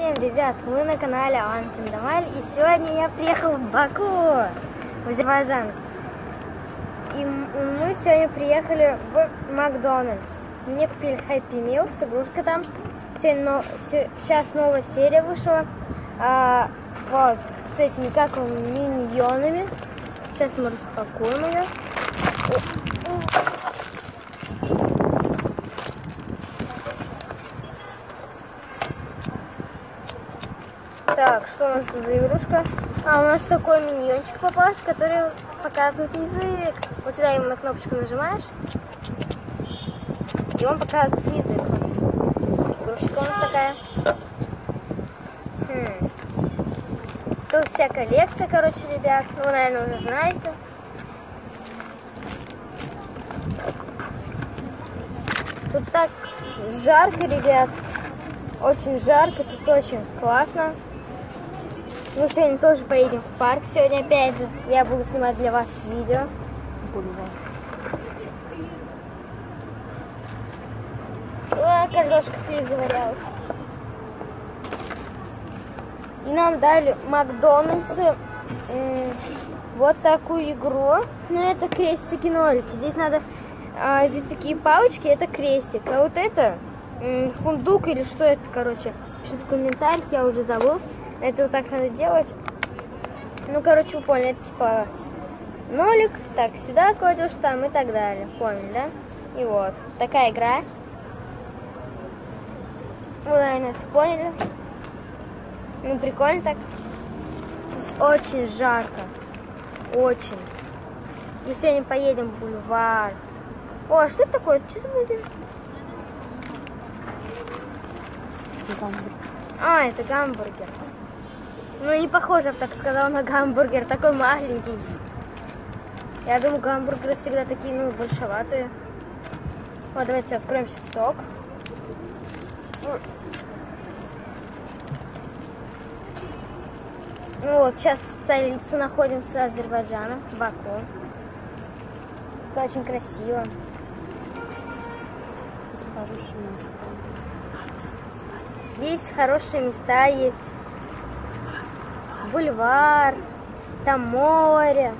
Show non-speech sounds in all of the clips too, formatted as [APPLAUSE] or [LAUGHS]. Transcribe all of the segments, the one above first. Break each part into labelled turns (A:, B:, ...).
A: Всем ребят, вы на канале Антон Дамаль и сегодня я приехал в Баку, в Азербайджан. И мы сегодня приехали в Макдональдс. Мне купили Happy Meal с игрушкой там. Сегодня, но, сейчас новая серия вышла. А, вот, с этими, как он, миньонами. Сейчас мы распакуем ее. Так, что у нас за игрушка? А, у нас такой миньончик попался, который показывает язык. Вот сюда ему на кнопочку нажимаешь, и он показывает язык. Игрушка у нас такая. Хм. Тут вся коллекция, короче, ребят. Ну, вы, наверное, уже знаете. Тут так жарко, ребят. Очень жарко, тут очень классно. Мы сегодня тоже поедем в парк. Сегодня опять же я буду снимать для вас видео. О, картошка фри заварялась. И нам дали Макдональдсы вот такую игру. Ну, это крестики-нолики. Здесь надо а, такие палочки, это крестик. А вот это фундук или что это, короче. Пишите в комментариях, я уже забыл. Это вот так надо делать. Ну, короче, вы поняли, это типа нолик, так, сюда кладешь там и так далее. Поняли, да? И вот, такая игра. Вы, наверное, это поняли. Ну, прикольно так. Здесь очень жарко. Очень. Мы сегодня поедем в бульвар. О, а что это такое? Что за мультик? А, это гамбургер. Ну, не похоже, так сказала, на гамбургер. Такой маленький. Я думаю, гамбургеры всегда такие, ну, большеватые. Вот, давайте откроем сейчас сок. Ну вот, сейчас в столице находимся Азербайджана, Баку. Тут очень красиво. Тут хорошие места. Здесь хорошие места есть бульвар, там море.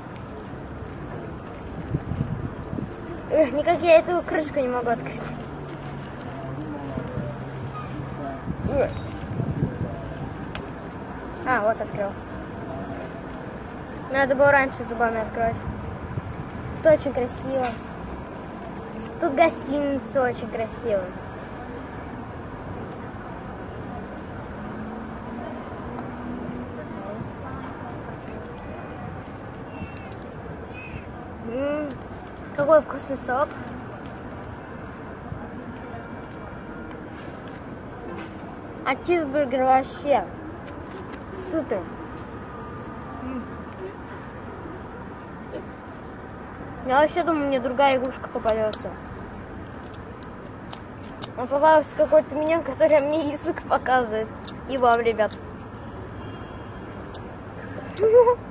A: Эх, никак я эту крышку не могу открыть. А, вот открыл. Надо было раньше зубами открыть. Тут очень красиво. Тут гостиница очень красивая. Какой вкусный сок. А чизбургер вообще супер. Я вообще думаю, мне другая игрушка попадется. Он попался какой-то меня, который мне язык показывает. И вам, ребят. [LAUGHS]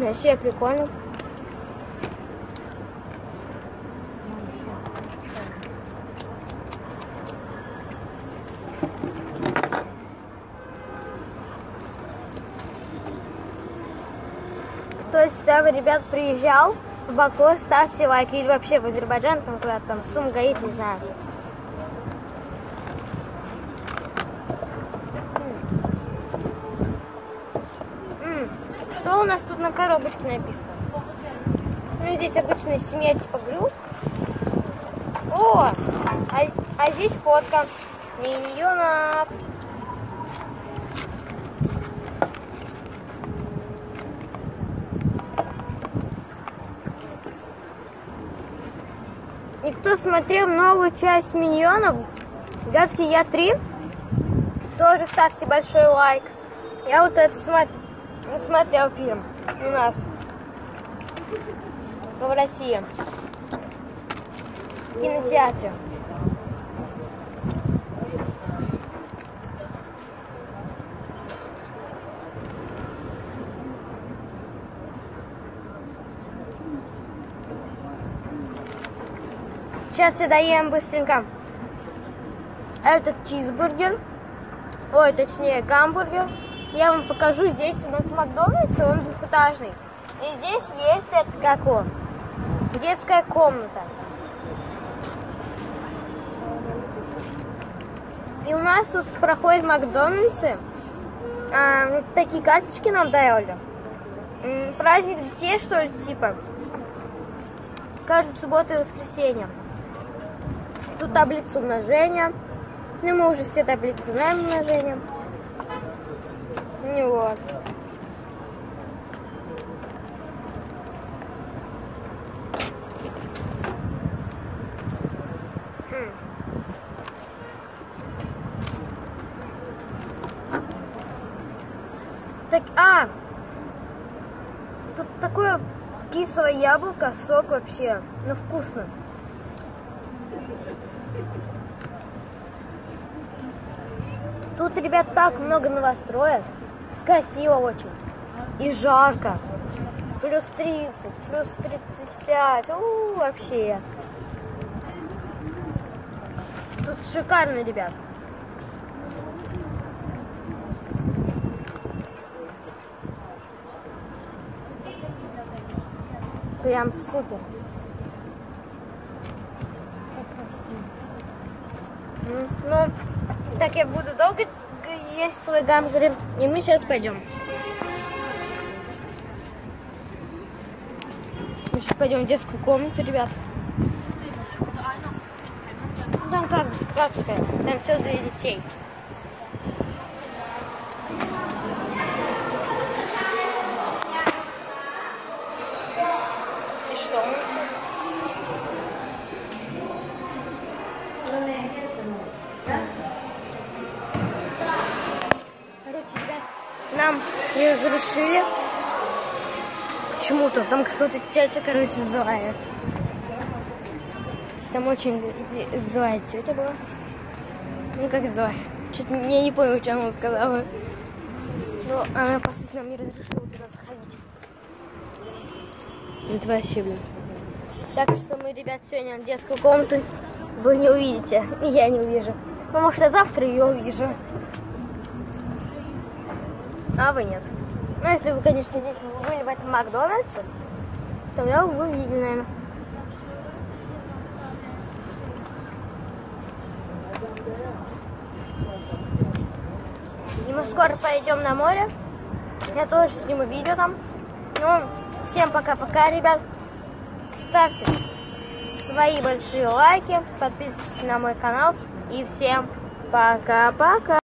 A: Вообще прикольно. Кто сюда, ребят, приезжал в Баку, ставьте лайк. Или вообще в Азербайджан, там куда-то там Сумгаит, не знаю. Что у нас тут на коробочке написано? Ну, здесь обычная семья типа Грюд. О, а, а здесь фотка миньонов. И кто смотрел новую часть миньонов, Гадкий Я 3, тоже ставьте большой лайк. Я вот это смотрю смотрел фильм у нас в России в кинотеатре. Сейчас я доем быстренько этот чизбургер, ой, точнее гамбургер. Я вам покажу, здесь у нас Макдональдс, он двухэтажный. И здесь есть это как он, детская комната. И у нас тут проходят Макдональдсы. А, такие карточки нам дали. Праздник детей, что ли, типа. Каждую субботу и воскресенье. Тут таблица умножения. Ну, мы уже все таблицы знаем умножения. Ну вот. Так, а, тут такое кислое яблоко, сок вообще, ну вкусно. Тут, ребят, так много новостроек. Красиво очень. И жарко. Плюс 30, плюс 35. У, вообще. Тут шикарно, ребят. Прям супер. Ну, так я буду долго есть свой гамбургер. И мы сейчас пойдем. Мы сейчас пойдем в детскую комнату, ребят. Там как, как сказать, там все для детей. Нам не разрешили. Почему-то. Там какая-то тетя, короче, злая. Там очень злая тетя была. Ну, как злая. Чуть я не понял, что она сказала. Но она, по сути, нам не разрешила туда заходить. Это вообще, блин. Так что мы, ребят, сегодня в детскую комнату вы не увидите. Я не увижу. Ну, может, я завтра ее увижу. А вы нет. Ну, если вы, конечно, здесь были в этом Макдональдсе, тогда вы увидели, наверное. И мы скоро пойдем на море. Я тоже сниму видео там. Ну, всем пока-пока, ребят. Ставьте свои большие лайки, подписывайтесь на мой канал. И всем пока-пока.